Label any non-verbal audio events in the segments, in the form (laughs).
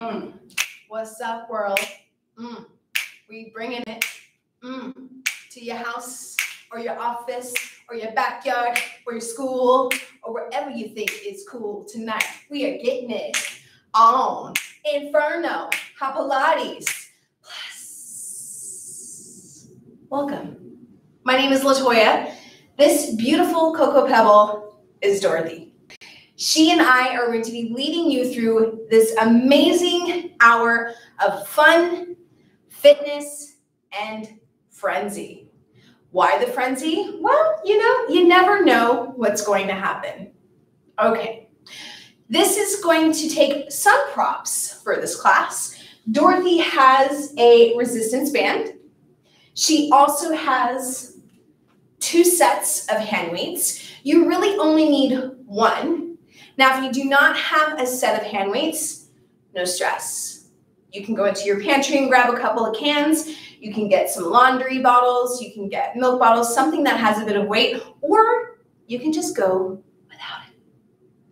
Mm. What's up, world? Mm. We bringing it mm. to your house or your office or your backyard or your school or wherever you think is cool tonight. We are getting it on Inferno Pilates Plus. Welcome. My name is Latoya. This beautiful Cocoa Pebble is Dorothy. She and I are going to be leading you through this amazing hour of fun, fitness, and frenzy. Why the frenzy? Well, you know, you never know what's going to happen. Okay, this is going to take some props for this class. Dorothy has a resistance band. She also has two sets of hand weights. You really only need one now, if you do not have a set of hand weights, no stress. You can go into your pantry and grab a couple of cans. You can get some laundry bottles. You can get milk bottles, something that has a bit of weight, or you can just go without it.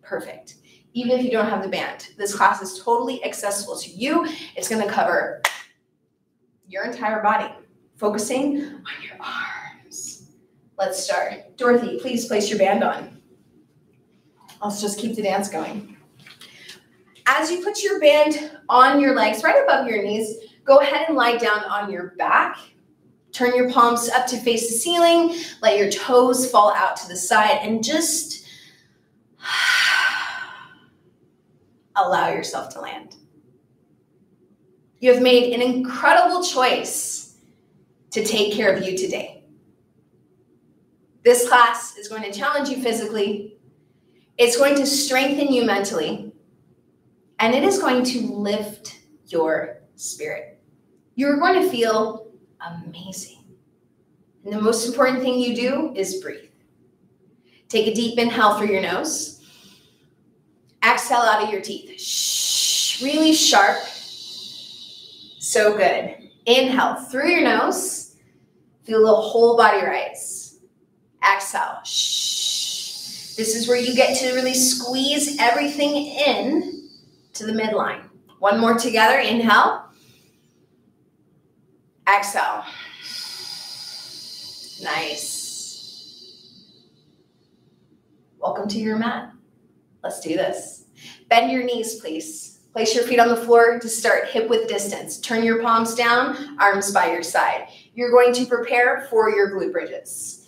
Perfect. Even if you don't have the band, this class is totally accessible to you. It's going to cover your entire body, focusing on your arms. Let's start. Dorothy, please place your band on. Let's just keep the dance going. As you put your band on your legs, right above your knees, go ahead and lie down on your back. Turn your palms up to face the ceiling. Let your toes fall out to the side and just (sighs) allow yourself to land. You have made an incredible choice to take care of you today. This class is going to challenge you physically, it's going to strengthen you mentally, and it is going to lift your spirit. You're going to feel amazing. And the most important thing you do is breathe. Take a deep inhale through your nose. Exhale out of your teeth. Shh, really sharp. So good. Inhale through your nose. Feel the whole body rise. Exhale. Shh. This is where you get to really squeeze everything in to the midline. One more together. Inhale. Exhale. Nice. Welcome to your mat. Let's do this. Bend your knees, please. Place your feet on the floor to start hip width distance. Turn your palms down, arms by your side. You're going to prepare for your glute bridges.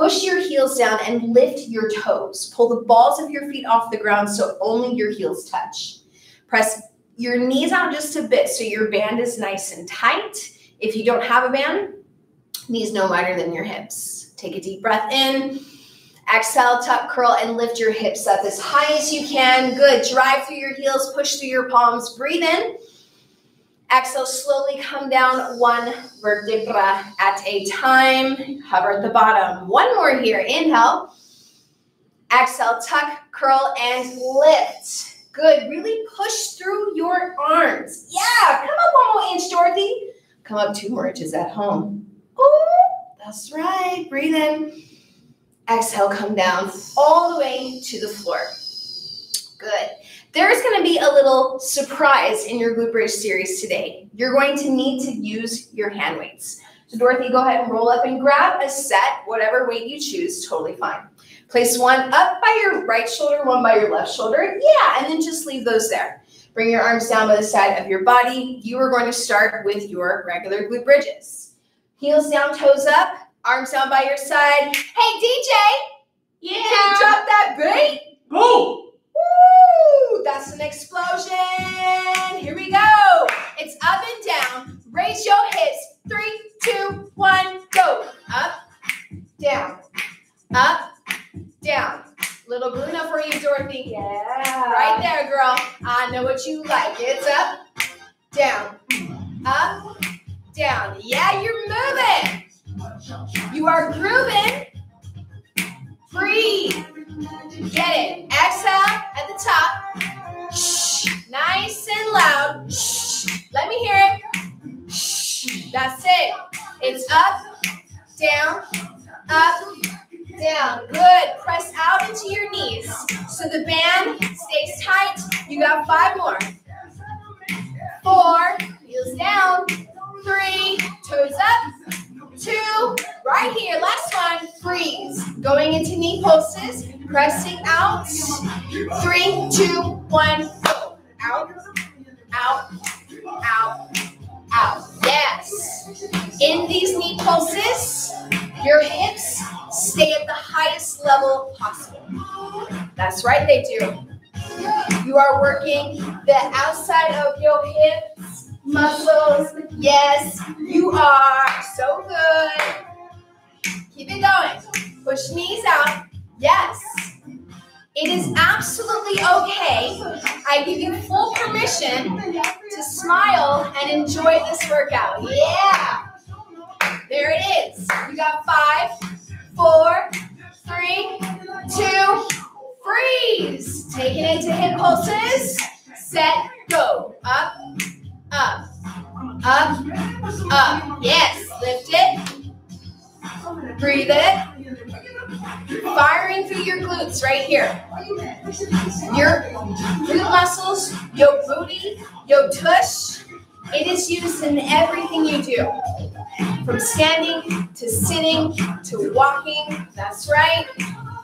Push your heels down and lift your toes. Pull the balls of your feet off the ground so only your heels touch. Press your knees out just a bit so your band is nice and tight. If you don't have a band, knees no wider than your hips. Take a deep breath in. Exhale, tuck, curl, and lift your hips up as high as you can. Good. Drive through your heels, push through your palms. Breathe in. Exhale, slowly come down one vertebra at a time. Hover at the bottom. One more here. Inhale. Exhale, tuck, curl, and lift. Good. Really push through your arms. Yeah. Come up one more inch, Dorothy. Come up two more inches at home. Oh, that's right. Breathe in. Exhale, come down all the way to the floor. There's going to be a little surprise in your glute bridge series today. You're going to need to use your hand weights. So Dorothy, go ahead and roll up and grab a set, whatever weight you choose, totally fine. Place one up by your right shoulder, one by your left shoulder. Yeah, and then just leave those there. Bring your arms down by the side of your body. You are going to start with your regular glute bridges. Heels down, toes up, arms down by your side. Hey, DJ! Yeah! Can you drop that beat? Boom! Woo! That's an explosion. Here we go. It's up and down. Raise your hips. Three, two, one, go. Up, down, up, down. Little Bruno for you, Dorothy. Yeah. Right there, girl. I know what you like. It's up, down, up, down. Yeah, you're moving. You are grooving. Breathe. Get it. Exhale at the top. Shh. Nice and loud. Shh. Let me hear it. Shh. That's it. It's up, down, up, down. Good. Press out into your knees. So the band stays tight. You got five more. Four. Heels down. Three. Toes up two, right here, last one, freeze. Going into knee pulses, pressing out. Three, two, one, go. Out, out, out, out. Yes. In these knee pulses, your hips stay at the highest level possible. That's right, they do. You are working the outside of your hips, muscles, Yes, you are. So good. Keep it going. Push knees out. Yes. It is absolutely okay. I give you full permission to smile and enjoy this workout. Yeah. There it is. We got five, four, three, two, freeze. Taking it to hip pulses. Set, go. Up, up, up, up. Yes. Lift it. Breathe it. Firing through your glutes right here. Your glute muscles, your booty, your tush. It is used in everything you do. From standing to sitting to walking. That's right.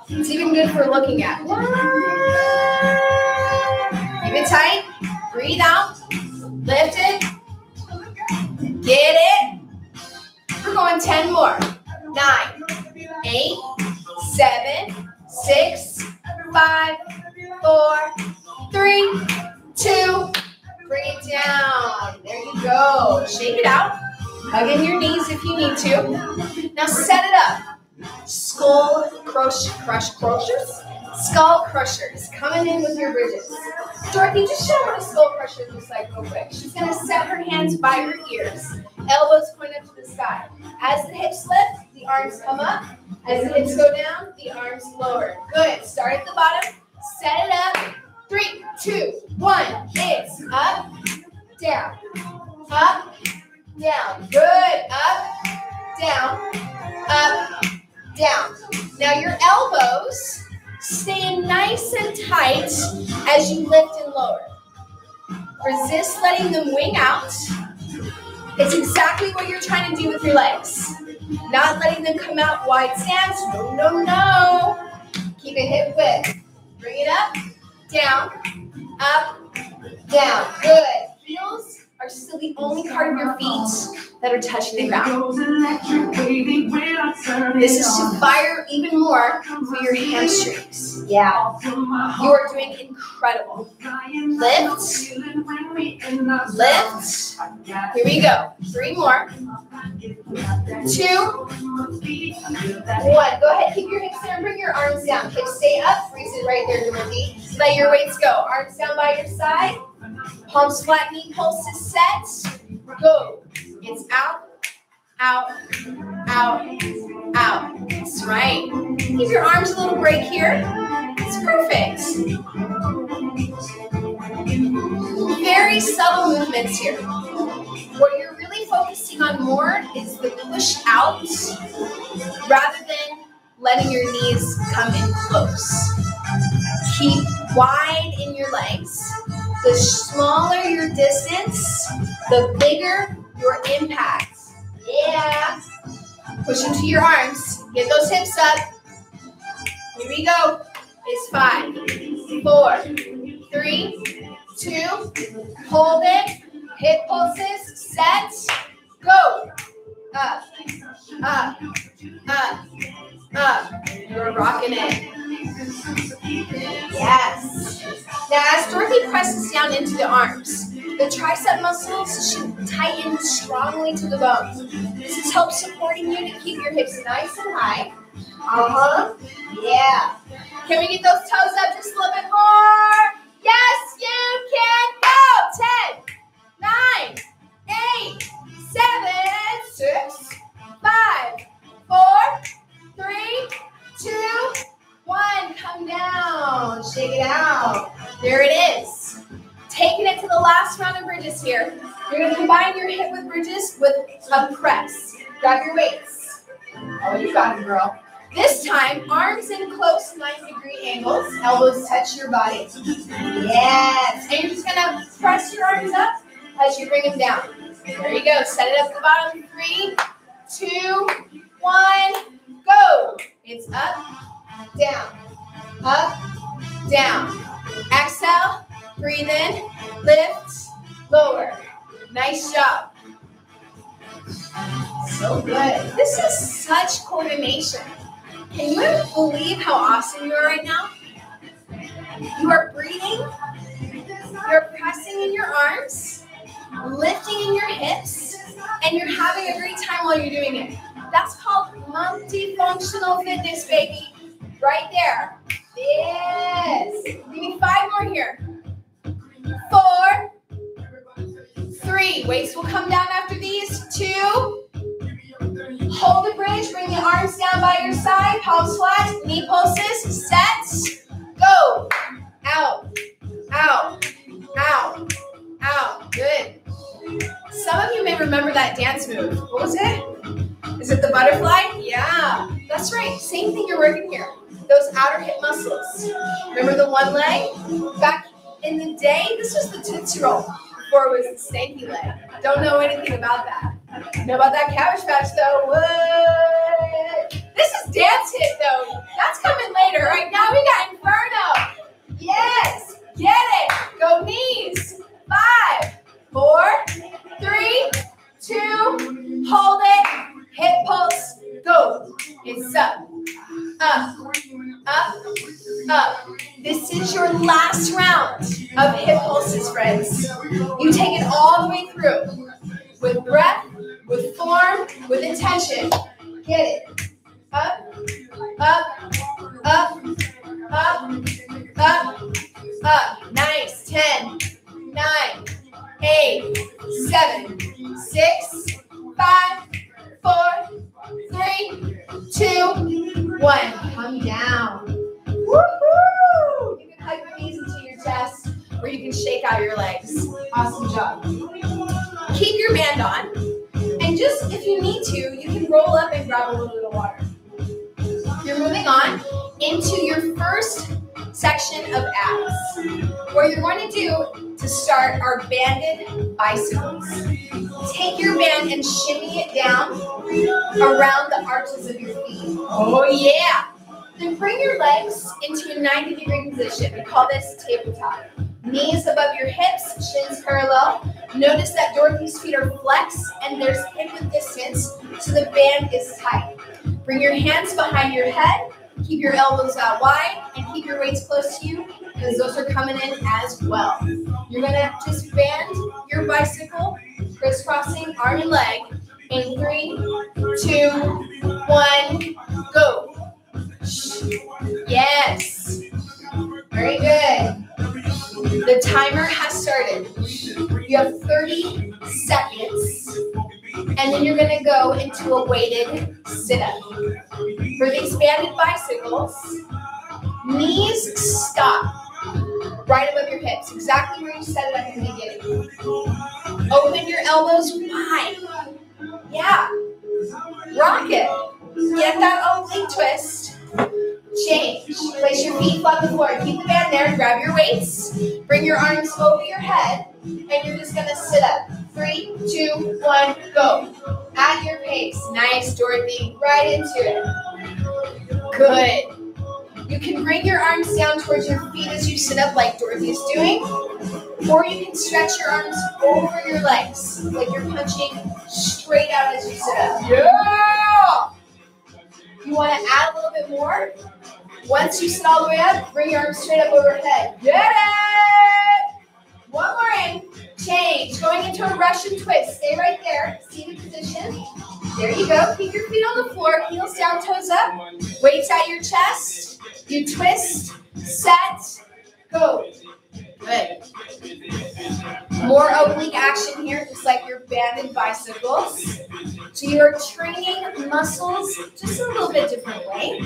It's even good for looking at. Keep it tight. Breathe out. Lift it. Get it. We're going 10 more. Nine, eight, seven, six, five, four, three, two. Bring it down. There you go. Shake it out. Hug in your knees if you need to. Now set it up. Skull crush, crush crushers. Skull crushers. Coming in with your bridges. Dorothy, just show what a skull crusher looks like real quick. She's gonna set her hands by her ears. Elbows point up to the sky. As the hips lift, the arms come up. As the hips go down, the arms lower. Good. Start at the bottom. Set it up. Three, two, one. It's up, down, up, down. Good. Up, down, up, down. Now your elbows stay nice and tight as you lift and lower. Resist letting them wing out. It's exactly what you're trying to do with your legs. Not letting them come out wide stance. No, no, no. Keep it hip width. Bring it up, down, up, down. Good. Heels are still the only part of your feet that are touching the ground. This is to fire even more through your hamstrings. Yeah. You are doing incredible. Lift. Lift. Here we go. Three more. Two. One. Go ahead. Keep your hips there and bring your arms down. Hips stay up. Freeze it right there, Dorothy. Let your weights go. Arms down by your side. Palms flat, knee pulses set. Go. It's out, out, out, out. That's right. Give your arms a little break here. It's perfect. Very subtle movements here. What you're really focusing on more is the push out rather than letting your knees come in close. Keep wide in your legs. The smaller your distance, the bigger your impact. Yeah. Push into your arms. Get those hips up. Here we go. It's five, four, three, two, hold it. Hip pulses, set, go. Up, up, up, up. You're rocking it. Yes. Now, as Dorothy presses down into the arms, the tricep muscles should tighten strongly to the bone. This is help supporting you to keep your hips nice and high. Uh huh. Yeah. Can we get those toes up just a little bit more? Yes, you can. Go. Ten, nine, eight, seven, six, five, four, three, two, one. Come down. Shake it out. There it is. Taking it to the last round of bridges here. You're going to combine your hip with bridges with a press. Grab your weights. Oh, you got it, girl. This time, arms in close 90 degree angles. Elbows touch your body. Yes. And you're just going to press your arms up as you bring them down. There you go. Set it up the bottom. Three, two, one, go. It's up, down, up, down. Exhale, breathe in, lift, lower. Nice job. So good. This is such coordination. Can you believe how awesome you are right now? You are breathing, you're pressing in your arms, lifting in your hips, and you're having a great time while you're doing it. That's called multifunctional fitness, baby. Right there. Yes. Give me five more here. Four. Three. Weights will come down after these. Two. Hold the bridge. Bring the arms down by your side. Palms flat. Knee pulses. Set. Go. Out. Out. Out. Out. Good. Some of you may remember that dance move. What was it? Is it the butterfly? Yeah. That's right. Same thing you're working here. Those outer hip muscles. Remember the one leg? Back in the day, this was the Tootsie Roll. It was the stanky leg. Don't know anything about that. Know about that cabbage patch though? What? This is dance hit though. That's coming later. Right now we got Inferno. Yes. Get it. Go knees. Five, four, three, two, hold it. Hip pulse. Go. It's up. Up. Up. Up. This is your last round of hip pulses, friends. You take it all the way through with breath, with form, with intention. Get it. Up, up, up, up, up, up. Nice. Ten, nine, eight, seven, six, five, four, three, two, one. Come down. Woo-hoo! You can hug your knees into your chest, or you can shake out your legs. Awesome job. Keep your band on, and just if you need to, you can roll up and grab a little bit of water. You're moving on into your first section of abs. What you're going to do to start our banded bicycles. Take your band and shimmy it down around the arches of your feet. Oh, yeah. Then bring your legs into a 90 degree position. We call this tabletop. Knees above your hips, shins parallel. Notice that Dorothy's feet are flexed and there's hip width distance, so the band is tight. Bring your hands behind your head, keep your elbows out wide, and keep your weights close to you because those are coming in as well. You're gonna just band your bicycle, crisscrossing arm and leg in three, two, one, go. Yes. Very good. The timer has started. You have 30 seconds. And then you're going to go into a weighted sit up. For these banded bicycles, knees stop right above your hips, exactly where you set it up in the beginning. Open your elbows wide. Yeah. Rock it. Get that oblique twist. Change. Place your feet flat on the floor. Keep the band there. Grab your weights. Bring your arms over your head. And you're just going to sit up. Three, two, one, go. At your pace. Nice, Dorothy. Right into it. Good. You can bring your arms down towards your feet as you sit up like Dorothy's doing. Or you can stretch your arms over your legs like you're punching straight out as you sit up. Yeah! You want to add a little bit more? Once you sit all the way up, bring your arms straight up overhead. Get it! One more in. Change. Going into a Russian twist. Stay right there. Seated position. There you go. Keep your feet on the floor. Heels down, toes up. Weights at your chest. You twist. Set. Go. Good. More oblique action here, just like your banded bicycles. So you're training muscles just a little bit different way.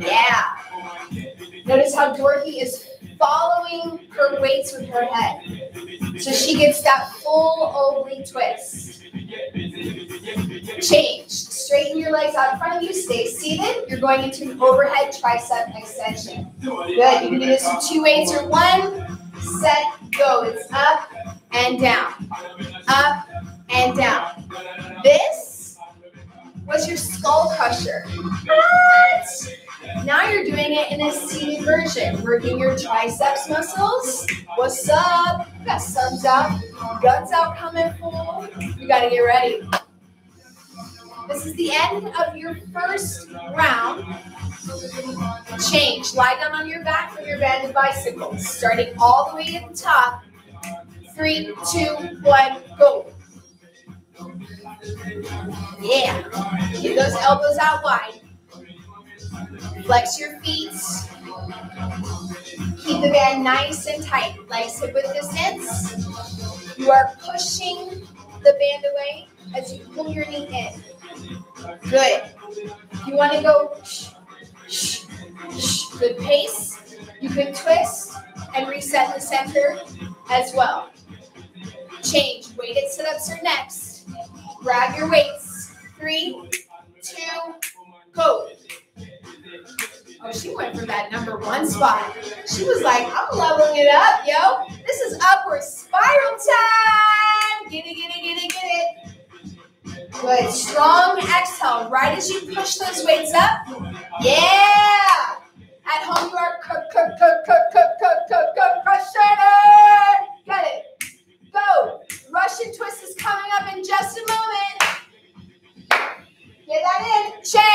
Yeah. Notice how Dorothy is following her weights with her head. So she gets that full oblique twist. Change. Straighten your legs out in front of you. Stay seated. You're going into an overhead tricep extension. Good. You can do this with two weights or one. Set. Go. It's up and down. Up and down. This was your skull crusher. What? Now you're doing it in a seated version, Working your triceps muscles. What's up? Got subs out, guts out coming full. You gotta get ready. This is the end of your first round. Change. Lie down on your back for your banded bicycles. Starting all the way at the top. Three, two, one, go. Yeah. Get those elbows out wide. Flex your feet. Keep the band nice and tight. Legs hip width distance. You are pushing the band away as you pull your knee in. Good. You want to go good pace, you can twist and reset the center as well. Change. Weighted sit-ups are next. Grab your weights. Three, two, go. Oh, she went for that number one (laughs) spot. She was like, I'm leveling it up, yo. This is upward spiral time. Get it, get it, get it, get it. Good. Strong exhale. Right as you push those weights up. Yeah. At home, you are cook, cook, cook, cook, cook, cook, cook, cook, crushing it. Got it. Go. Russian twist is coming up in just a moment. Get that in. Change.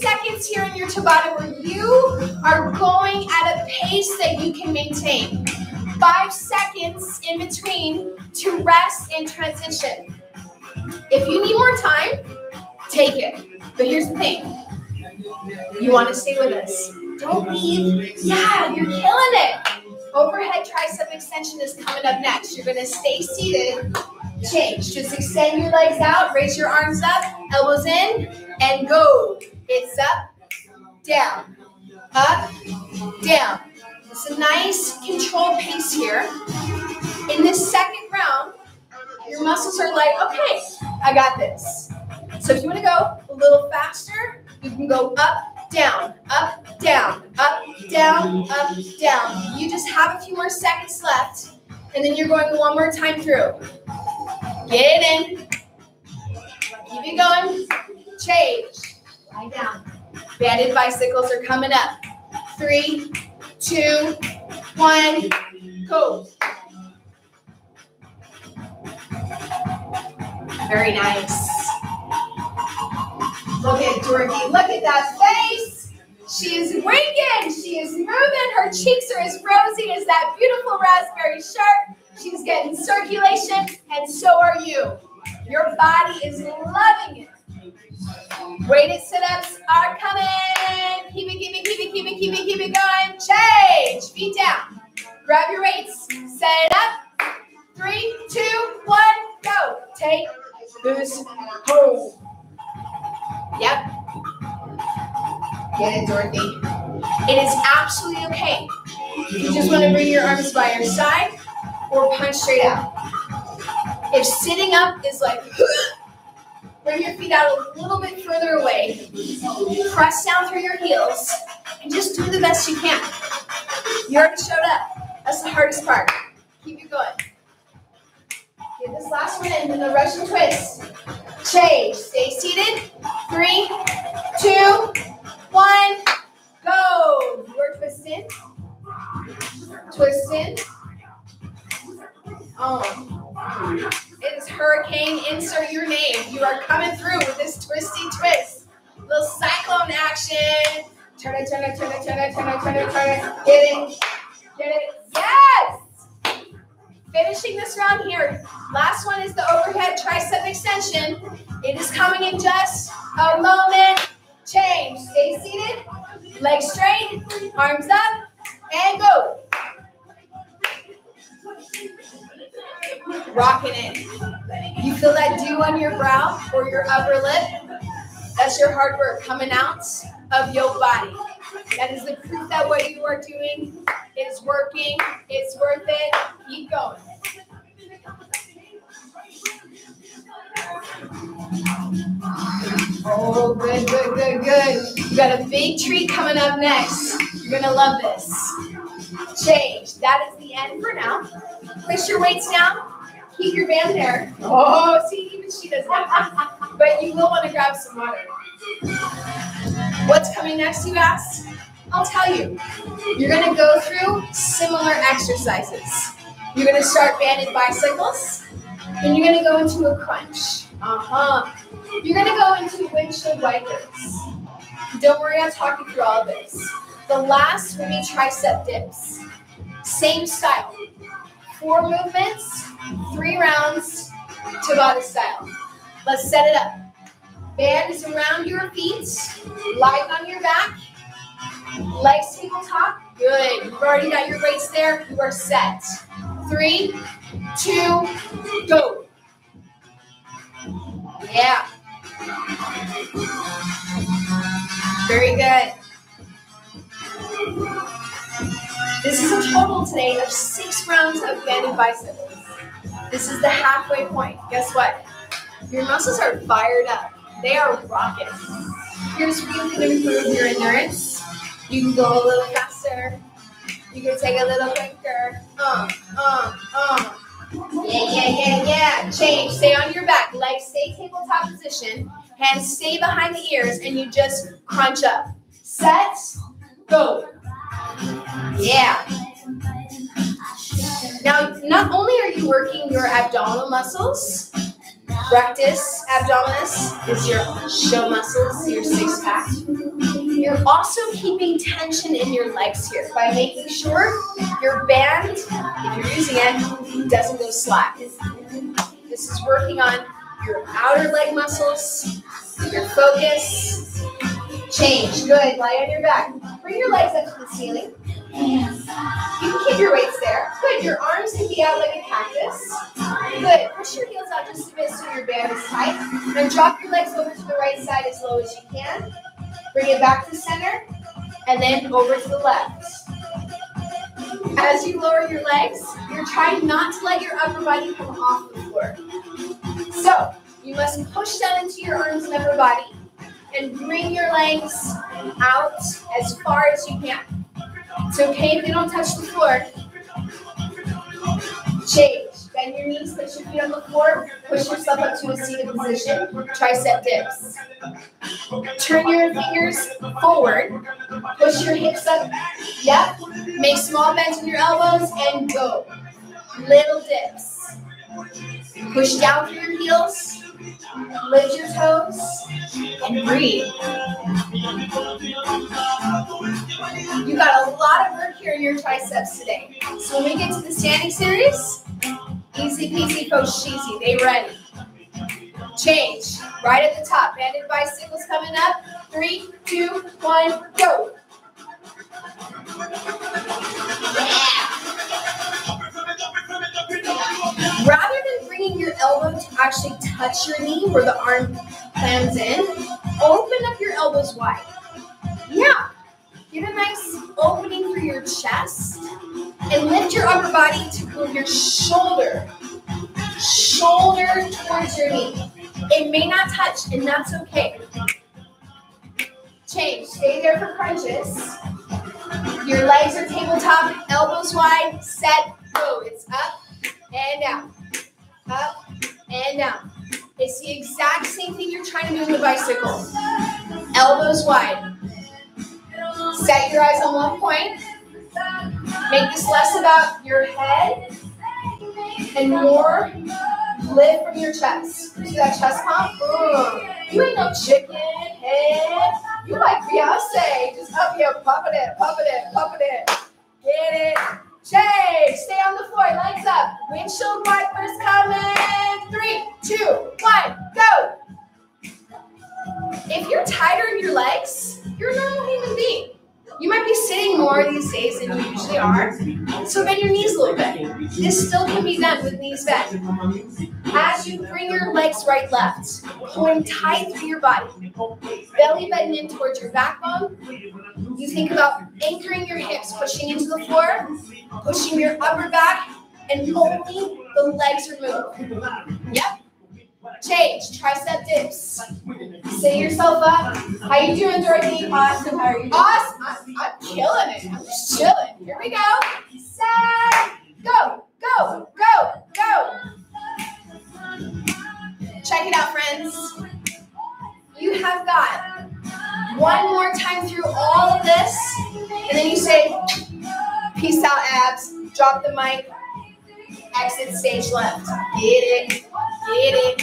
Seconds here in your Tabata where you are going at a pace that you can maintain. Five seconds in between to rest and transition. If you need more time, take it. But here's the thing. You want to stay with us. Don't leave. Yeah, you're killing it. Overhead tricep extension is coming up next. You're going to stay seated. Change. Just extend your legs out. Raise your arms up. Elbows in. And go. It's up, down, up, down. It's a nice controlled pace here. In this second round, your muscles are like, okay, I got this. So if you want to go a little faster, you can go up, down, up, down, up, down, up, down. You just have a few more seconds left, and then you're going one more time through. Get it in. Keep it going. Change. Lie down. Banded bicycles are coming up. Three, two, one, go. Very nice. Look at Dorothy. Look at that face. She is winking. She is moving. Her cheeks are as rosy as that beautiful raspberry shirt. She's getting circulation, and so are you. Your body is loving it. Weighted sit-ups are coming. Keep it, keep it, keep it, keep it, keep it, keep it going. Change. Feet down. Grab your weights. Set it up. Three, two, one, go. Take this home. Yep. Get it, Dorothy. It is absolutely okay. You just want to bring your arms by your side or punch straight out. If sitting up is like, (gasps) (gasps) (gasps) bring your feet out a little bit further away. Press down through your heels and just do the best you can. You already showed up. That's the hardest part. Keep it going. Get this last one in, then the Russian twist. Change. Stay seated. Three, two, one, go. You're twisting. Twisting. Oh. Um. It is hurricane. Insert your name. You are coming through with this twisty twist. Little cyclone action. Turn it, turn it, turn it, turn it, turn it, turn it, turn it. Get it. Get it. Yes. Finishing this round here. Last one is the overhead tricep extension. It is coming in just a moment. Change. Stay seated. Legs straight. Arms up. And go. Rocking it. You feel that dew on your brow or your upper lip? That's your hard work coming out of your body. That is the proof that what you are doing is working. It's worth it. Keep going. Oh, good, good, good, good. You got a big treat coming up next. You're gonna love this. Change. That is the end for now. Place your weights down. keep your band there. Oh, see, even she does that. (laughs) But you will want to grab some water. What's coming next, you ask? I'll tell you. You're going to go through similar exercises. You're going to start banded bicycles, and you're going to go into a crunch. Uh-huh. You're going to go into windshield wipers. Don't worry, I'll talk you through all of this. The last will be tricep dips. Same style. Four movements, three rounds, Tabata style. Let's set it up. Band is around your feet, lying on your back, legs tabletop. Good. You've already got your weights there. You are set. Three, two, go. Yeah. Very good. This is a total today of six rounds of banded bicycles. This is the halfway point. Guess what? Your muscles are fired up. They are rocking. Here's where you can improve your endurance. You can go a little faster. You can take a little quicker. Uh, uh, uh. Yeah, yeah, yeah, yeah. Change. Stay on your back. Legs stay tabletop position. Hands stay behind the ears, and you just crunch up. Set. Go. Yeah. Now, not only are you working your abdominal muscles, rectus abdominis is your show muscles, your six pack. You're also keeping tension in your legs here by making sure your band, if you're using it, doesn't go slack. This is working on your outer leg muscles, your focus. Change. Good. Lie on your back. Bring your legs up to the ceiling. And drop your legs over to the right side as low as you can. Bring it back to center. And then over to the left. As you lower your legs, you're trying not to let your upper body come off the floor. So you must push down into your arms and upper body and bring your legs out as far as you can. It's okay if they don't touch the floor. Change. Bend your knees, place your feet on the floor, push yourself up to a seated position, tricep dips. Turn your fingers forward, push your hips up, yep. Make small bends in your elbows and go. Little dips. Push down through your heels, lift your toes, and breathe. You got a lot of work here in your triceps today. So when we get to the standing series, easy peasy coach cheesy, they ready. Change. Right at the top. Banded bicycles coming up. Three, two, one, go. Yeah. Rather than bringing your elbow to actually touch your knee where the arm plans in, open up your elbows wide. Yeah. Get a nice opening for your chest and lift your upper body to move your shoulder. Shoulder towards your knee. It may not touch, and that's okay. Change. Stay there for crunches. Your legs are tabletop, elbows wide, set, go. It's up and down. Up and down. It's the exact same thing you're trying to do in the bicycle. Elbows wide. Set your eyes on one point. Make this less about your head and more lift from your chest. See that chest pump? Boom. You ain't no chicken head. You like Beyonce. Just up here, pumping it, pumping it, pumping it. Get it. Change. Stay on the floor. Legs up. Windshield wipers coming. Three, two, one, go. If you're tighter in your legs, you're a normal human being. You might be sitting more these days than you usually are, so bend your knees a little bit. This still can be done with knees bent. As you bring your legs right left, pulling tight through your body, belly button in towards your backbone, you think about anchoring your hips, pushing into the floor, pushing your upper back, and only the legs are moving. Yep. Change. Tricep dips. Sit yourself up. How you doing, Dorothy? Awesome. How are you? Awesome. I'm, I'm killing it. I'm just chilling. Here we go. Set. Go. Go. Go. Go. Check it out, friends. You have got one more time through all of this, and then you say, "Peace out, abs." Drop the mic. Exit stage left. Get it. Get it.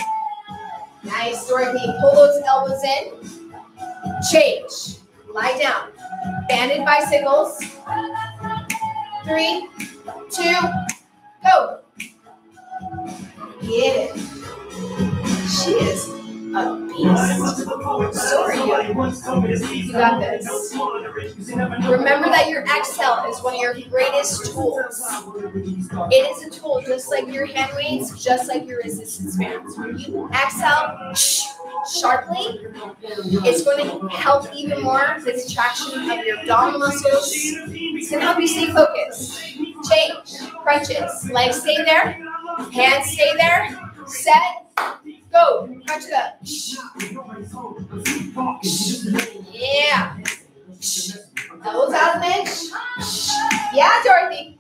Nice, Dorothy. Pull those elbows in. Change. Lie down. Banded bicycles. Three, two, go. Get it. She is a beast. So you. You got this. Remember that your exhale is one of your greatest tools. It is a tool just like your hand weights, just like your resistance bands. When you exhale sharply, it's going to help even more the traction of your abdominal muscles. It's going to help you stay focused. Change, crunches, legs stay there, hands stay there, set, Go. Catch it up. Yeah. Elbows out of the bench. Yeah, Dorothy.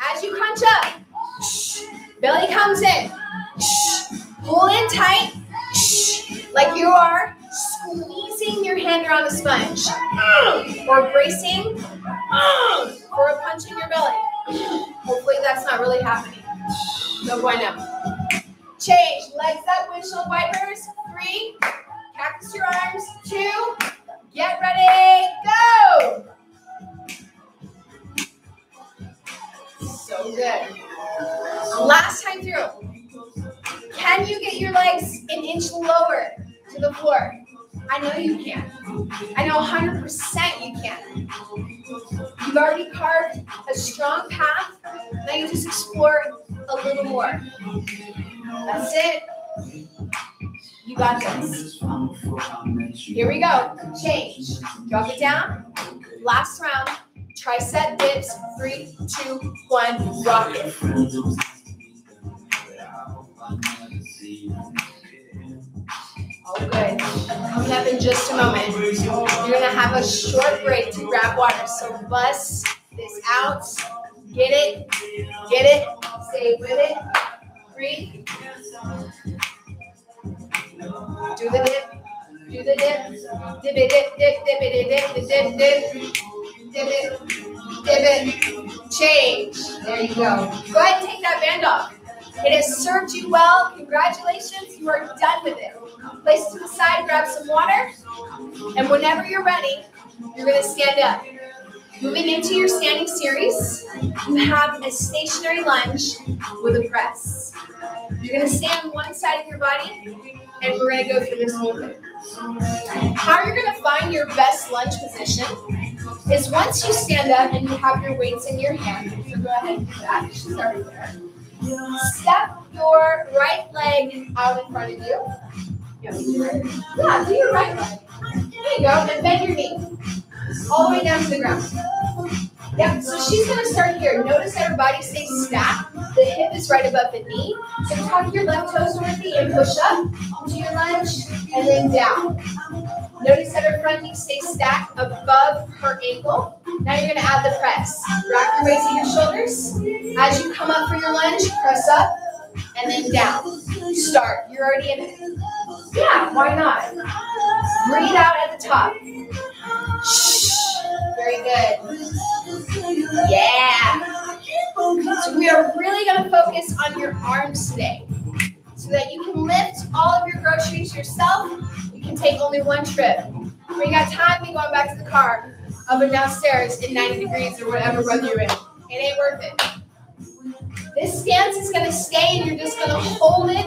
As you crunch up, belly comes in. Pull in tight, like you are squeezing your hand around a sponge, or bracing for a punch in your belly. Hopefully, that's not really happening. No bueno. Change. Legs up, windshield wipers. Three. Cactus your arms. Two. Get ready. Go. So good. Last time through. Can you get your legs an inch lower to the floor? I know you can. I know 100% you can. You've already carved a strong path. Now you just explore a little more. That's it. You got this. Here we go. Change. Drop it down. Last round. Tricep dips. Three, two, one. Rock it. Oh, good. Coming up in just a moment. You're going to have a short break to grab water. So bust this out. Get it. Get it. Stay with it. Breathe. Do the dip. Do the dip. Dip it, dip, dip, dip it, dip, dip, dip, dip. Dip it. Dip it. Change. There you go. Go ahead and take that band off. It has served you well. Congratulations. You are done with it. Place it to the side, grab some water, and whenever you're ready, you're going to stand up. Moving into your standing series, you have a stationary lunge with a press. You're going to stand on one side of your body, and we're going to go through this movement. How you're going to find your best lunge position is once you stand up and you have your weights in your hand. So go ahead and do that. Start there. Step your right leg out in front of you. Yeah, do your right leg. There you go. And bend your knee all the way down to the ground. Yep, so she's gonna start here. Notice that her body stays stacked. The hip is right above the knee. So tuck your left toes, Dorothy, and push up to your lunge, and then down. Notice that her front knee stays stacked above her ankle. Now you're gonna add the press. Rock your weights in your shoulders. As you come up for your lunge, press up, and then down. Start. You're already in it. Yeah, why not? Breathe out at the top. Very good. Yeah. So we are really going to focus on your arms today so that you can lift all of your groceries yourself. You can take only one trip. When you got time, we going back to the car, up and downstairs in 90 degrees or whatever weather you're in. It ain't worth it. This stance is going to stay and you're just going to hold it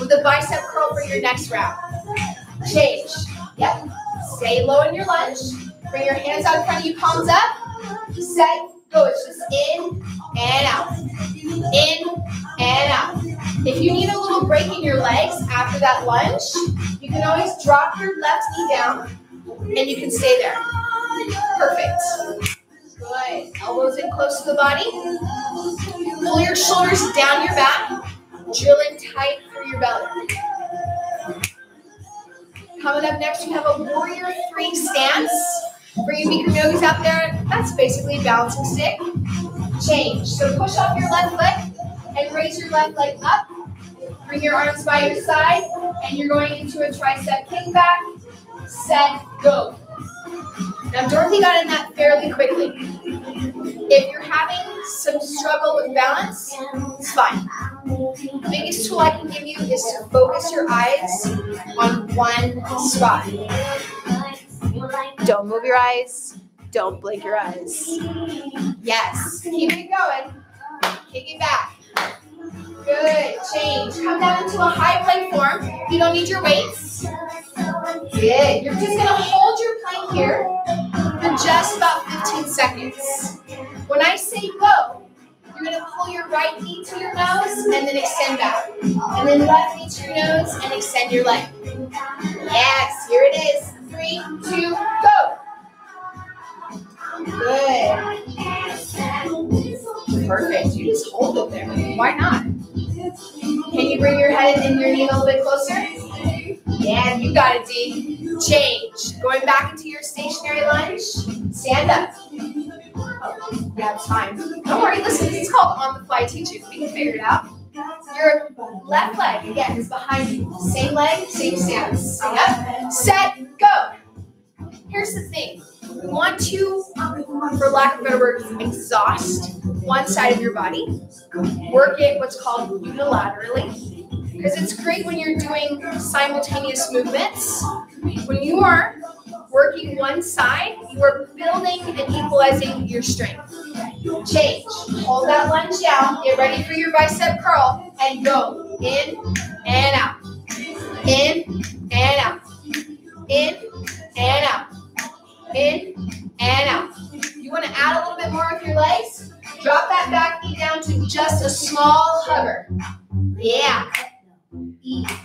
with a bicep curl for your next round. Change. Yep. Stay low in your lunge. Bring your hands out in front of you, palms up. Set, go. It's just in and out. In and out. If you need a little break in your legs after that lunge, you can always drop your left knee down and you can stay there. Perfect. Good. Elbows in close to the body. Pull your shoulders down your back. Drill in tight through your belly. Coming up next, we have a warrior three stance. For you yogis out there, that's basically a balancing stick. Change. So push off your left leg and raise your left leg up. Bring your arms by your side, and you're going into a tricep kickback. Set, go. Now, Dorothy got in that fairly quickly. If you're having some struggle with balance, it's fine. The biggest tool I can give you is to focus your eyes on one spot. Don't move your eyes. Don't blink your eyes. Yes. Keep it going. Kick it back. Good. Change. Come down into a high plank form. You don't need your weights. Good. You're just going to hold your plank here for just about 15 seconds. When I say go, you're going to pull your right knee to your nose and then extend back. And then left knee to your nose and extend your leg. Yes, here it is. Three, two, go. Good. Perfect. You just hold it there. Why not? Can you bring your head and your knee a little bit closer? Yeah, you got it, D. Change. Going back into your stationary lunge. Stand up. Oh, yeah, it's fine. Don't worry, listen, is called on the fly teaching. We can figure it out. Your left leg, again, is behind you. Same leg, same stance. Yep. Set, go. Here's the thing. Want to, for lack of a better word, exhaust one side of your body. Work it what's called unilaterally. Because it's great when you're doing simultaneous movements. When you are working one side, you are building and equalizing your strength. Change. Hold that lunge down. Get ready for your bicep curl and go in and out. In and out. In and out. In and out. You want to add a little bit more with your legs? Drop that back knee down to just a small hover. Yeah.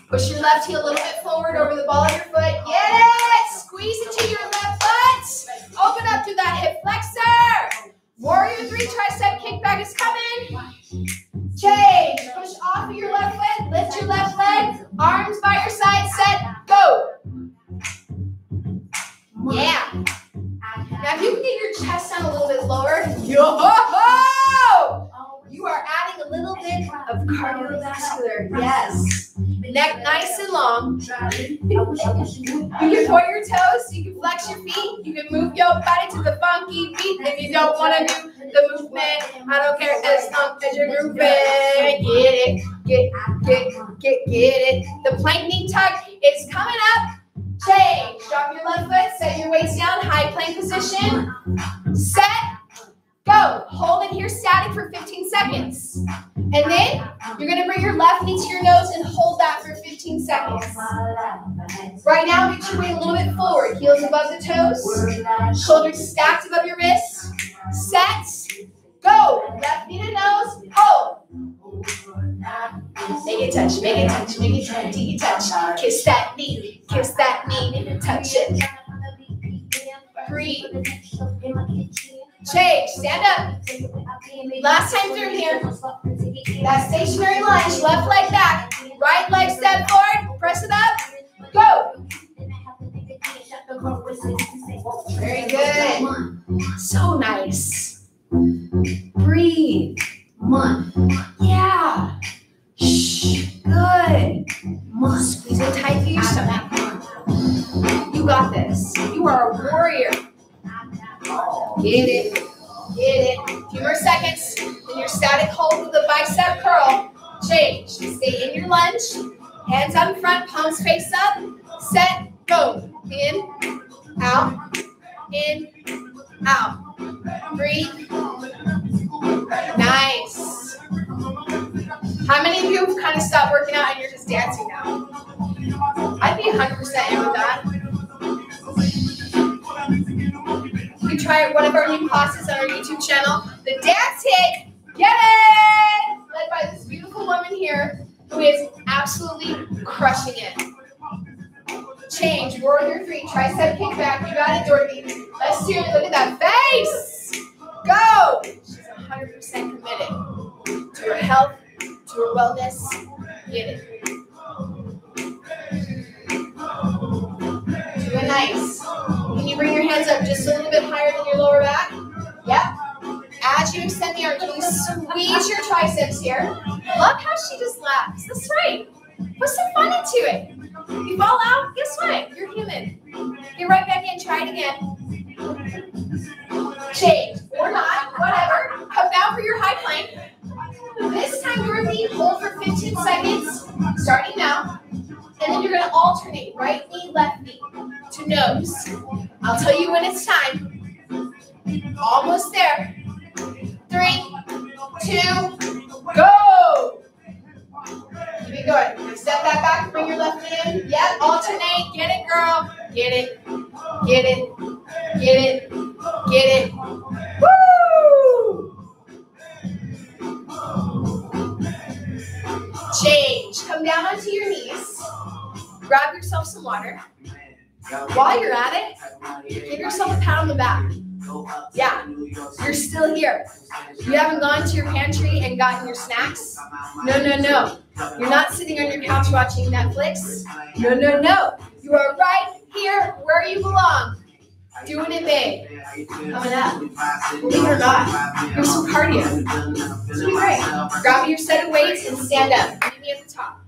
Push your left heel a little bit forward over the ball of your foot. It! Squeeze into your left foot. Open up through that hip flexor. Warrior three tricep kickback is coming. Change. Push off of your left foot. Lift your left leg. Arms by your side. Set. Go. Yeah. Now, if you can get your chest down a little bit lower, yo oh, you are adding a little bit of cardiovascular. Yes. Neck nice and long. You can point your toes, you can flex your feet, you can move your body to the funky beat. If you don't want to do the movement, I don't care as long as you're moving. Get it, get, get, get, get it. The plank knee tuck is coming up. Change. Drop your left foot, set your weights down, high plank position. Set, go. Hold it here static for 15 seconds. And then you're going to bring your left knee to your nose and hold that for 15 seconds. Right now, get your weight a little bit forward. Heels above the toes, shoulders stacked above your wrists. Set, go. Left knee to nose, hold. Make it touch, make it touch, make it touch, make it touch. Kiss that knee, kiss that knee, touch it. Breathe. Change, stand up. Last time through here. That stationary lunge, left leg back, right leg step forward, press it up, go. Very good. So nice. Breathe. Yeah. Shh. Good. Squeeze it tight to your stomach. You got this. You are a warrior. Get it. Get it. A few more seconds. In your static hold with the bicep curl. Change. Stay in your lunge. Hands on front, palms face up. Set. Go. In. Out. In. Out. Breathe. Nice. How many of you have kind of stopped working out and you're just dancing now? I'd be 100% in with that. Can try one of our new classes on our YouTube channel, The Dance Hit. Get it! Led by this beautiful woman here who is absolutely crushing it. Change, warrior three, tricep kickback. You got it, Dorothy. Let's do it. Look at that face. Go! She's 100% committed to her health, to her wellness. Get it. Doing nice. Can you bring your hands up just a little bit higher than your lower back? Yep. As you extend the arm, can you squeeze your triceps here? Love how she just laughs. That's right. Put some fun into it. You fall out, guess what? You're human. Get right back in, try it again. Change or not, whatever. Come down for your high plank. This time, Dorothy, hold for 15 seconds, starting now. And then you're going to alternate right knee, left knee to nose. I'll tell you when it's time. Almost there. Three, two, go. Keep it going. Step that back, bring your left in. Yep, alternate. Get it, girl. Get it. Get it. Get it. Get it. Woo! Change. Come down onto your knees. Grab yourself some water. While you're at it, give yourself a pat on the back. Yeah, you're still here. You haven't gone to your pantry and gotten your snacks? No, no, no. You're not sitting on your couch watching Netflix? No, no, no. You are right here where you belong. Doing it big. Coming up. Believe it or not, here's some cardio. It's be great. Grab your set of weights and stand up. Meet me at the top.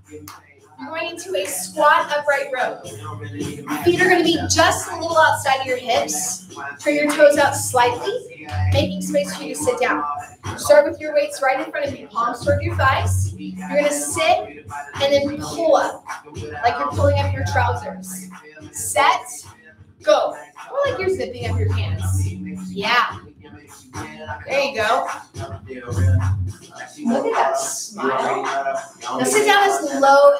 You're going into a squat upright row. Feet are going to be just a little outside of your hips. Turn your toes out slightly, making space for you to sit down. Start with your weights right in front of you, palms toward your thighs. You're going to sit and then pull up, like you're pulling up your trousers. Set, go. Or like you're zipping up your pants. Yeah. There you go. Look at that smile. Now sit down as low.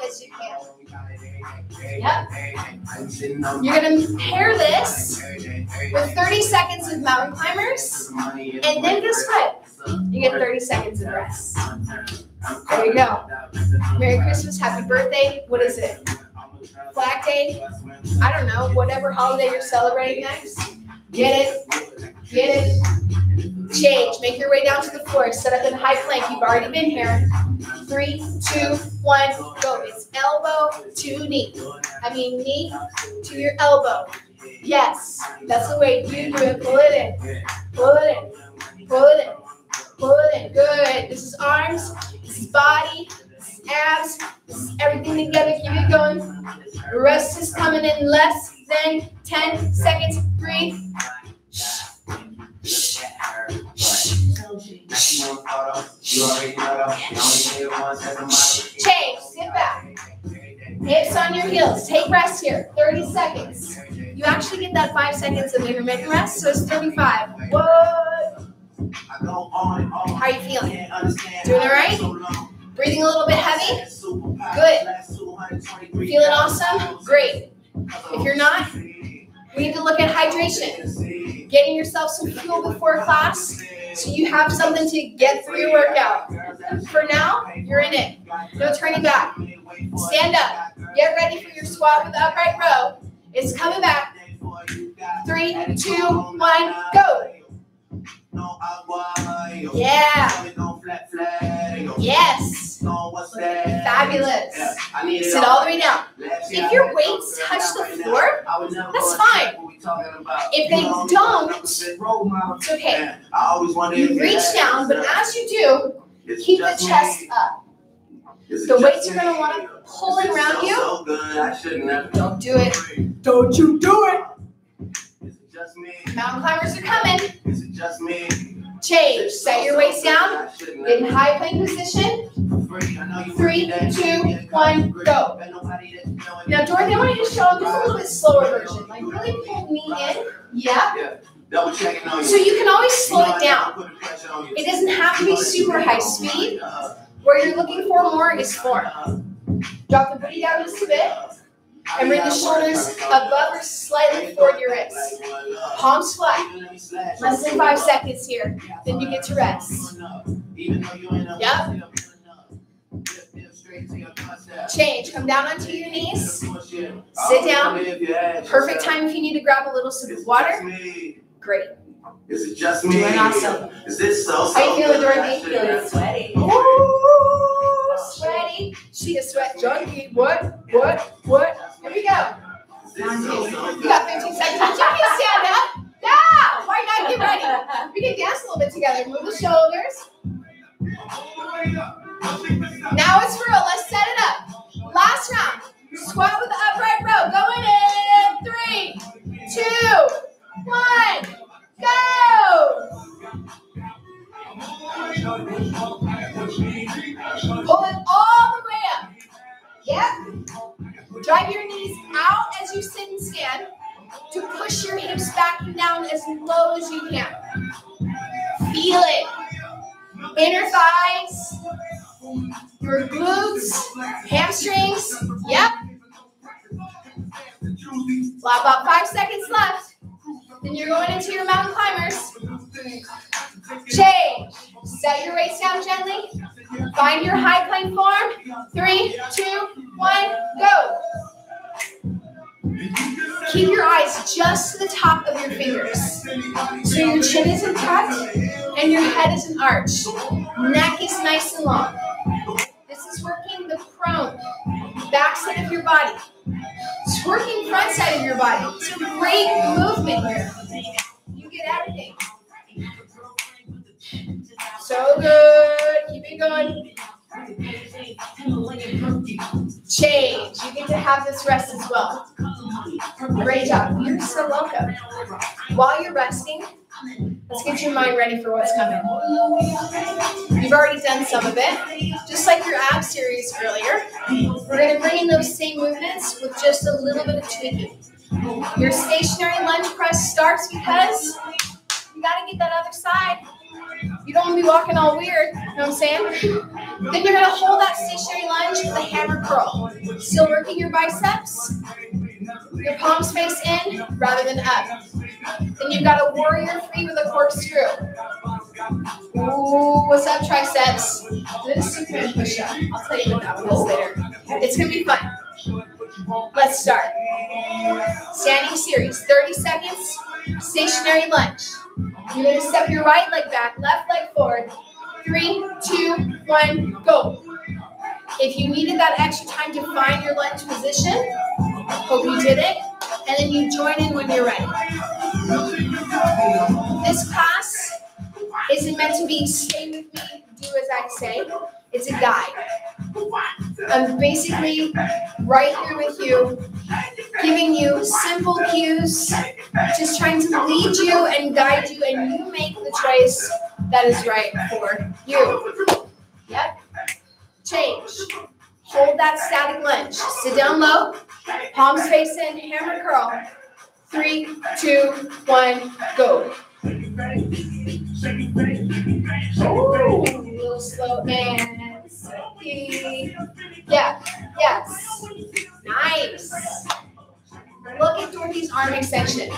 Yep. You're to pair this with 30 seconds of mountain climbers, and then guess what? You get 30 seconds of rest. There you go. Merry Christmas, Happy Birthday. What is it? Black Day? I don't know. Whatever holiday you're celebrating next. Get it? Get it? Change. Make your way down to the floor. Set up in high plank. You've already been here. Three, two, one, go. It's elbow to knee. I mean knee to your elbow. Yes, that's the way you do it. Pull it in. Pull it in. Pull it in. Pull it in. Good. This is arms. This is body. Abs. This is everything together. Keep it going. Rest is coming in less than 10 seconds. Breathe. Change. Sit back. Hips on your heels. Take rest here. 30 seconds. You actually get that five seconds of intermittent rest, so it's 35. What? How are you feeling? Doing it right? Breathing a little bit heavy? Good. Feeling awesome? Great. If you're not, we need to look at hydration. Getting yourself some fuel before class so you have something to get through your workout. For now, you're in it. No turning back. Stand up. Get ready for your squat with the upright row. It's coming back. Three, two, one, go. Yeah. Yes. Fabulous. Sit all the way down. If your weights touch the floor, that's fine. If they don't, it's okay. You reach down, but as you do, keep the chest up. The weights are going to want to pull around you. Don't do it. Don't you do it. Is it. just me? Mountain climbers are coming. Is it just me? Change. Set your waist down. Get in high plank position. Three, two, one, go. Now, Dorothy, I want you to show just a little bit slower version. Like really pull me in. Yeah. So you can always slow it down. It doesn't have to be super high speed. Where you're looking for more is form. Drop the booty down just a bit. And bring the shoulders above or slightly toward your wrists. Palms flat. Less than five seconds here. Then you get to rest. Yep. Change. Come down onto your knees. Sit down. Perfect time if you need to grab a little sip of water. Great. Is it just me? Doing awesome. Is this so? How you feeling, Dorothy? Feeling sweaty. Ooh, sweaty. She a sweat junkie. What? What? What? Here we go. You got 15 seconds. You can stand up. Yeah. Why not get ready? We can dance a little bit together. Move the shoulders. Oh now it's real. Let's set it up. Last round. Squat with the upright row. Going in. Three, two, one, go. Pull it all the way up. Yep. Drive your knees out as you sit and stand. to push your hips back and down as low as you can. Feel it. Inner thighs, your glutes, hamstrings. Yep. Well, About five seconds left. Then you're going into your mountain climbers. Change. Set your weights down gently. Find your high plank form. Three, two, one, go. Keep your eyes just to the top of your fingers. So your chin isn't tucked and your head isn't arched. Neck is nice and long. Prone, back side of your body. Working front side of your body. It's a great movement here. You get everything. So good. Keep it going. Change. You get to have this rest as well. Great job. You're so welcome. While you're resting, let's get your mind ready for what's coming. You've already done some of it, just like your ab series earlier. We're going to bring in those same movements with just a little bit of tweaking. Your stationary lunge press starts because you got to get that other side you don't want to be walking all weird. You know what I'm saying? Then you're going to hold that stationary lunge with a hammer curl. Still working your biceps. Your palms face in rather than up. Then you've got a warrior three with a corkscrew. Ooh, what's up, triceps? This is a push up. I'll tell you what that later. It's going to be fun. Let's start. Standing series, 30 seconds, stationary lunge. You're going to step your right leg back, left leg forward. Three, two, one, go. If you needed that extra time to find your lunge position, hope you did it. And then you join in when you're ready. This class isn't meant to be stay with me, do as I say. It's a guide. I'm basically right here with you, giving you simple cues, just trying to lead you and guide you, and you make the choice that is right for you. Yep. Change. Hold that static lunge. Sit down low, palms face in, hammer curl. Three, two, one, go. Ooh, a little slow and. Yeah, yes. Nice. Look at Dorothy's arm extension.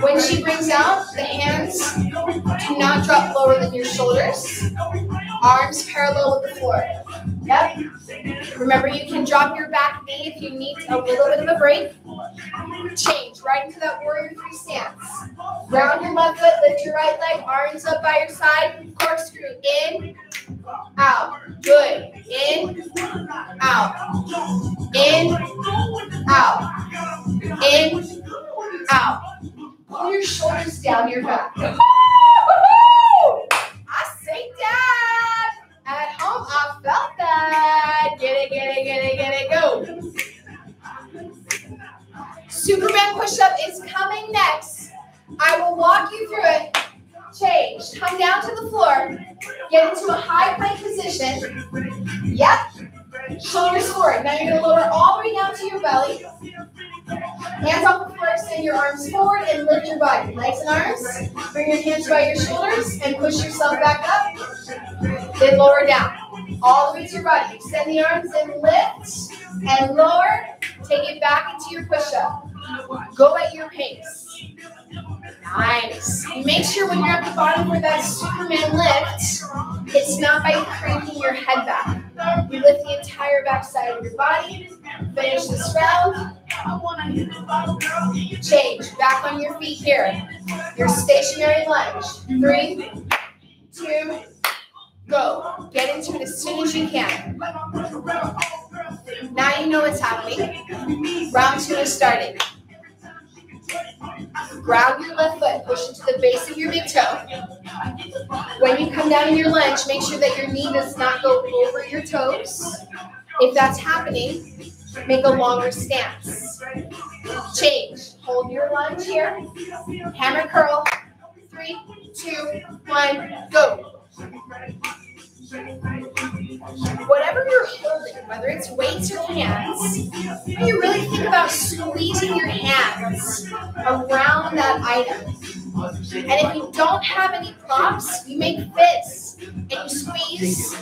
When she brings out, the hands do not drop lower than your shoulders. Arms parallel with the floor. Yep. Remember, you can drop your back knee if you need a little bit of a break. Change right into that warrior three stance. Round your left foot, lift your right leg, arms up by your side, corkscrew in, out. Good. In, out. In, out. In, out. Pull your shoulders down your back. (laughs) I say that. At home, I felt that. Get it, get it, get it, get it, go. Superman push up is coming next. I will walk you through it. Change. Come down to the floor. Get into a high plank position. Yep. Shoulders forward. Now you're going to lower all the way down to your belly. Hands off the floor, extend your arms forward and lift your body. Legs and arms. Bring your hands by your shoulders and push yourself back up. Then lower down. All the way to your body. Extend the arms and lift and lower. Take it back into your push up. Go at your pace. Nice. Make sure when you're at the bottom where that Superman lift, it's not by cranking your head back. You lift the entire back side of your body. Finish this round. Change. Back on your feet here. Your stationary lunge. Three, two, go. Get into it as soon as you can. Now you know what's happening. Round two is starting. Ground your left foot, push into the base of your big toe. When you come down in your lunge, make sure that your knee does not go over your toes. If that's happening, make a longer stance. Change. Hold your lunge here. Hammer curl. Three, two, one, go. Whatever you're holding, whether it's weights or hands, you really think about squeezing your hands around that item. And if you don't have any props, you make fists and you squeeze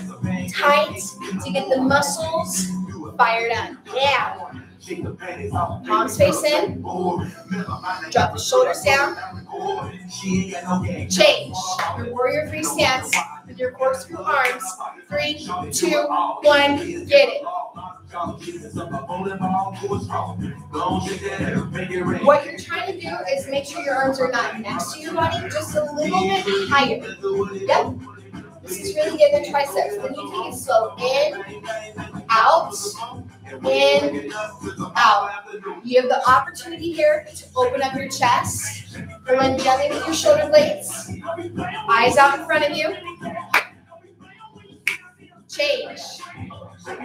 tight to get the muscles fired up. Yeah. Palms face in. Drop the shoulders down. Change. Your warrior three stance with your corkscrew arms. Three, two, one, get it. What you're trying to do is make sure your arms are not next to your body, just a little bit higher. Yep. This is really good the triceps. Then you take it slow. In, out, in, out. You have the opportunity here to open up your chest. Blend gently with your shoulder blades. Eyes out in front of you. Change.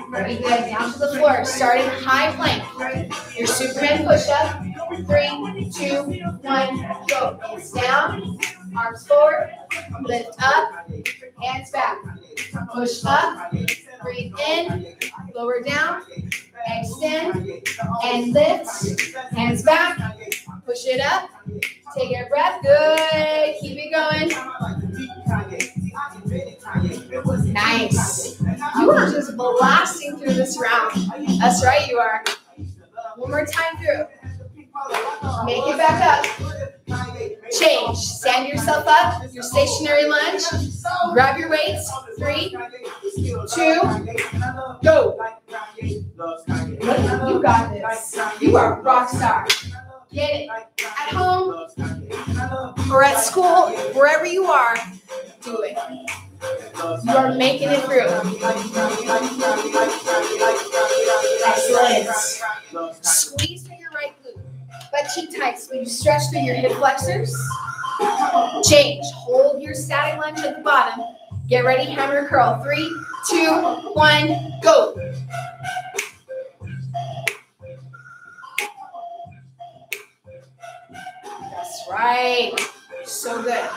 Very good. Down to the floor. Starting high plank. Your Superman push-up. Three, two, one, go. Hands down. Arms forward. Lift up. Hands back. Push up. Breathe in. Lower down. Extend. And lift. Hands back. Push it up. Take a breath. Good. Keep it going. Nice. You are just blasting through this round. That's right, you are. One more time through. Make it back up. Change. Stand yourself up. Your stationary lunge. Grab your weights. Three, two, go. You got this. You are rock star. Get it. At home or at school, wherever you are, do it. You are making it through. Excellent. Squeeze Butt cheek tight. So you stretch through your hip flexors. Change. Hold your static lunge at the bottom. Get ready, hammer curl. Three, two, one, go. That's right. So good.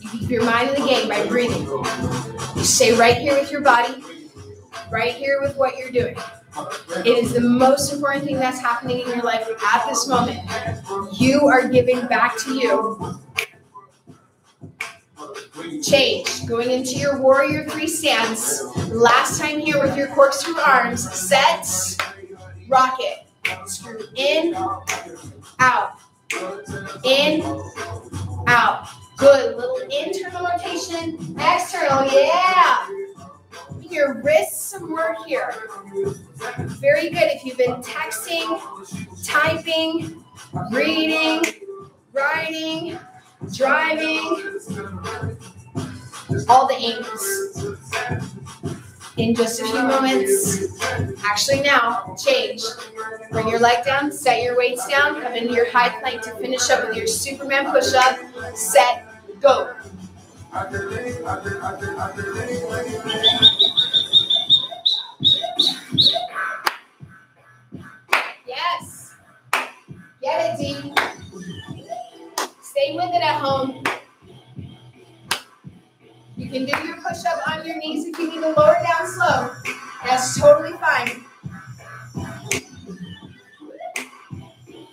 You keep your mind in the game by breathing. You stay right here with your body, right here with what you're doing. It is the most important thing that's happening in your life at this moment. You are giving back to you. Change. Going into your warrior three stance. Last time here with your corkscrew arms. Set. Rocket. Screw in. Out. In. Out. Good. Little internal rotation. External. Yeah. Your wrists work here. Very good. If you've been texting, typing, reading, writing, driving, all the angles. In just a few moments, actually now, change. Bring your leg down, set your weights down, come into your high plank to finish up with your Superman push up. Set, go. Yes. Get it, D. Stay with it at home. You can do your push up on your knees if you need to lower down slow. That's totally fine.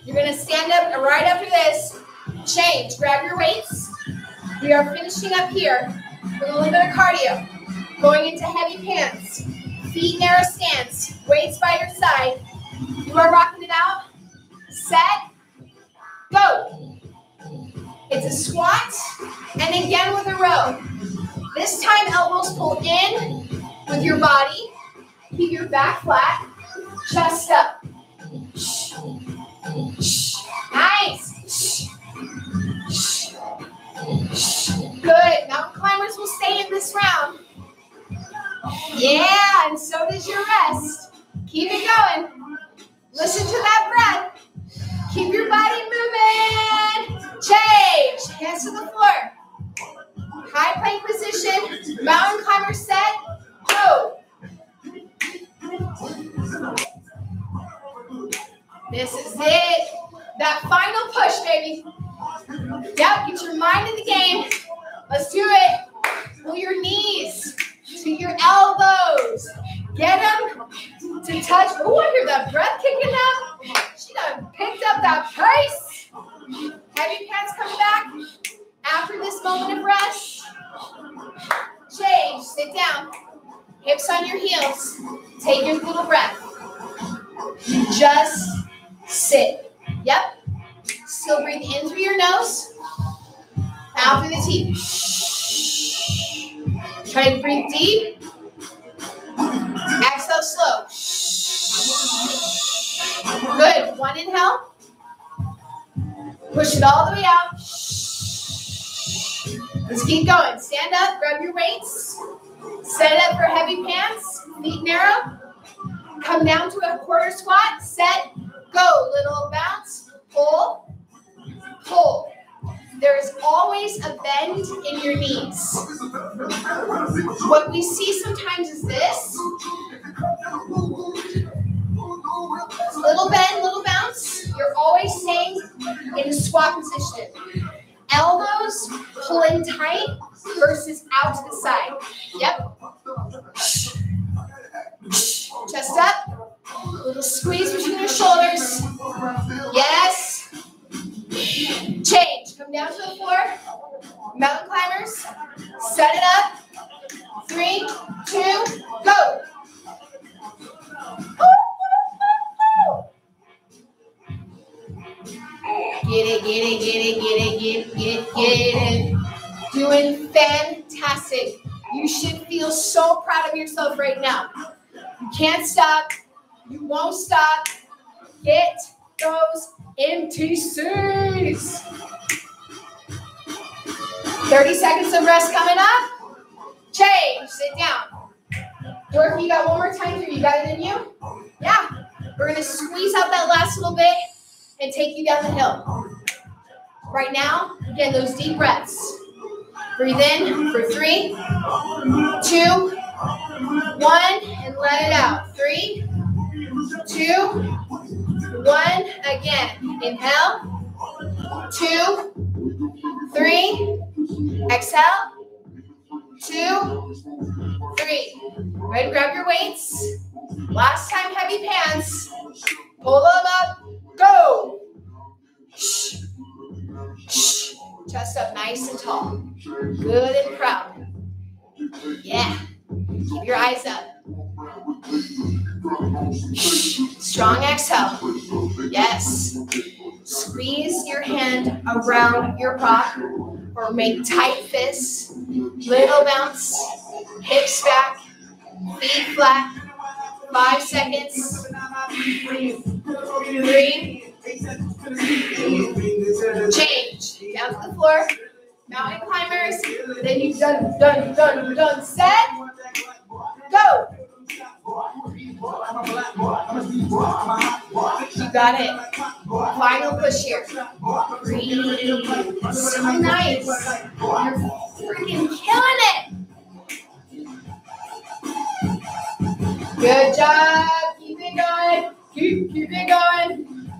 You're going to stand up right after this, change. Grab your weights. We are finishing up here with a little bit of cardio. Going into heavy pants. Feet narrow stance. Weights by your side. You are rocking it out. Set. Go. It's a squat and again with a row. This time elbows pull in with your body. Keep your back flat. Chest up. Nice. Good. Mountain climbers will stay in this round. Yeah, and so does your rest. Keep it going. Listen to that breath. Keep your body moving. Change. Hands to the floor. High plank position. Mountain climber set. Go. This is it. That final push, baby. Yep, get your mind in the game. Let's do it. Pull your knees to your elbows. Get them to touch. Oh, I hear that breath kicking up. She done picked up that pace. Heavy pants coming back. After this moment of rest, change, sit down. Hips on your heels. Take your little breath. Just sit. Yep. Still breathe in through your nose. Out through the teeth. Try to breathe deep. Exhale slow. Good. One inhale. Push it all the way out. Let's keep going. Stand up, grab your weights. Set up for heavy pants, feet narrow. Come down to a quarter squat. Set, go. Little bounce, pull, pull. There is always a bend in your knees. What we see sometimes is this. Climbers. Set it up. Three, two, go. Get it, get it, get it, get it, get, it, get, it, get it. Doing fantastic. You should feel so proud of yourself right now. You can't stop. You won't stop. Get those MTCs. 30 seconds of rest coming up. Change. Sit down. Dorothy, you got one more time here. You it in you? Yeah. We're going to squeeze out that last little bit and take you down the hill. Right now, again, those deep breaths. Breathe in for three, two, one, and let it out. Three, two, one. Again, inhale, two, three, exhale, two, three. Go ahead grab your weights. Last time, heavy pants. Pull them up. Go. Shh. Shh. Chest up nice and tall. Good and proud. Yeah. Keep your eyes up. Strong exhale. Yes. Squeeze your hand around your prop or make tight fists. Little bounce. Hips back. Feet flat. Five seconds. Three. Change. Down to the floor. Mountain climbers. Then you've done, done, done, done. Set. Go. You got it. Final push here. Breathe. So nice. You're freaking killing it. Good job. Keep it going. Keep, keep it going.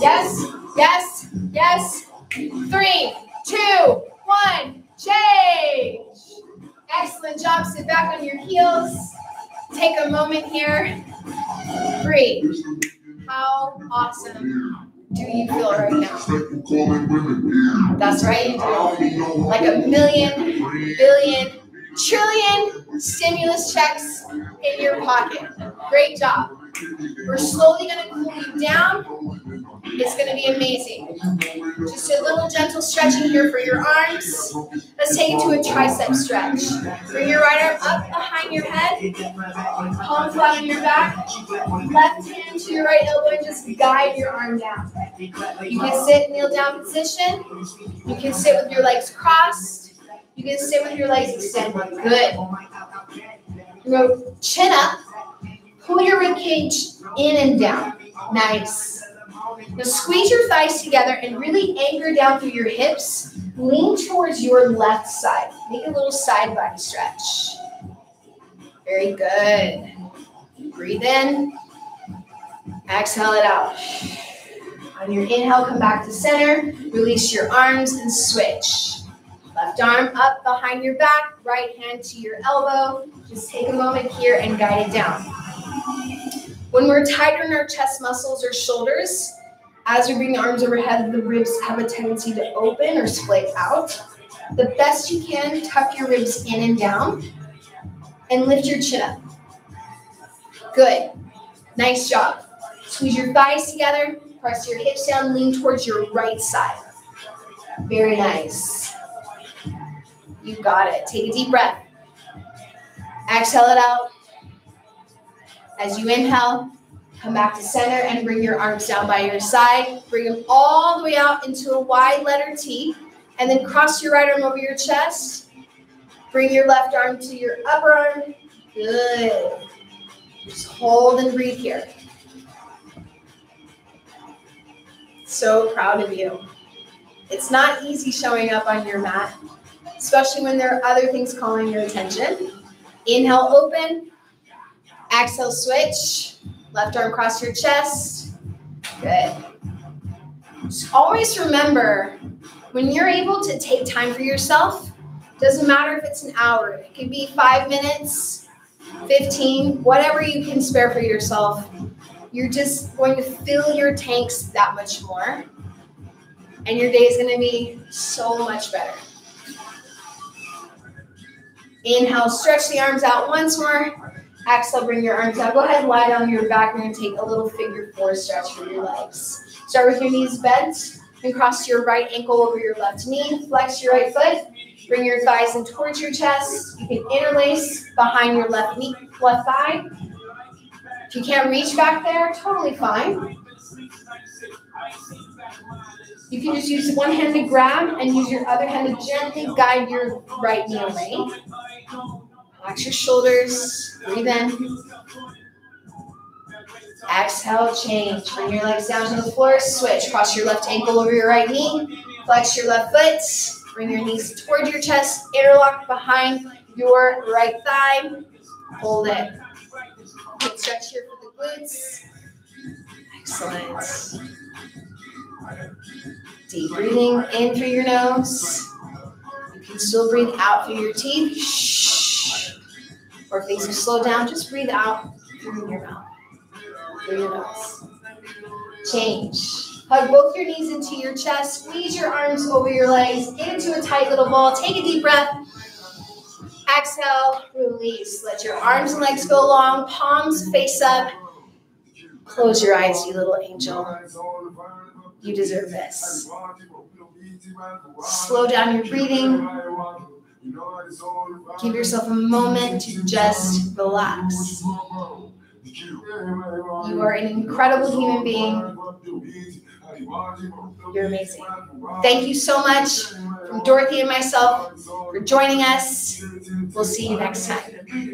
Yes, yes, yes. Three, two, one, change. Excellent job. Sit back on your heels. Take a moment here. Breathe. How awesome do you feel right now? That's right. Like a million, billion, trillion stimulus checks in your pocket. Great job. We're slowly going to cool you down. It's going to be amazing. Just a little gentle stretching here for your arms. Let's take it to a tricep stretch. Bring your right arm up behind your head. Palm flat on your back. Left hand to your right elbow and just guide your arm down. You can sit kneel down position. You can sit with your legs crossed. You can sit with your legs extended. Good. Go chin up. Pull your rib cage in and down. Nice. Now squeeze your thighs together and really anchor down through your hips. Lean towards your left side. Make a little side body stretch. Very good. Breathe in. Exhale it out. On your inhale, come back to center. Release your arms and switch. Left arm up behind your back, right hand to your elbow. Just take a moment here and guide it down. When we're tighter in our chest muscles or shoulders, as we bring the arms overhead, the ribs have a tendency to open or split out. The best you can, tuck your ribs in and down and lift your chin up. Good. Nice job. Squeeze your thighs together, press your hips down, lean towards your right side. Very nice. You got it. Take a deep breath. Exhale it out. As you inhale, come back to center and bring your arms down by your side. Bring them all the way out into a wide letter T. And then cross your right arm over your chest. Bring your left arm to your upper arm. Good. Just hold and breathe here. So proud of you. It's not easy showing up on your mat, especially when there are other things calling your attention. Inhale, open. Exhale, switch. Left arm across your chest. Good. Just always remember when you're able to take time for yourself, doesn't matter if it's an hour, it could be five minutes, 15, whatever you can spare for yourself. You're just going to fill your tanks that much more. And your day is going to be so much better. Inhale, stretch the arms out once more. Exhale, bring your arms down. Go ahead and lie down on your back. We're going to take a little figure four stretch for your legs. Start with your knees bent and cross your right ankle over your left knee. Flex your right foot. Bring your thighs in towards your chest. You can interlace behind your left knee, left thigh. If you can't reach back there, totally fine. You can just use one hand to grab and use your other hand to gently guide your right knee away. Relax your shoulders, breathe in. Exhale, change. Bring your legs down to the floor, switch. Cross your left ankle over your right knee. Flex your left foot. Bring your knees toward your chest, interlock behind your right thigh. Hold it. Stretch here for the glutes. Excellent. Deep breathing in through your nose. You can still breathe out through your teeth. Or if things are slowed down, just breathe out through your mouth, through your nose. Change. Hug both your knees into your chest. Squeeze your arms over your legs. Get into a tight little ball. Take a deep breath. Exhale, release. Let your arms and legs go long. Palms face up. Close your eyes, you little angel. You deserve this. Slow down your breathing. Give yourself a moment to just relax. You are an incredible human being. You're amazing. Thank you so much from Dorothy and myself for joining us. We'll see you next time.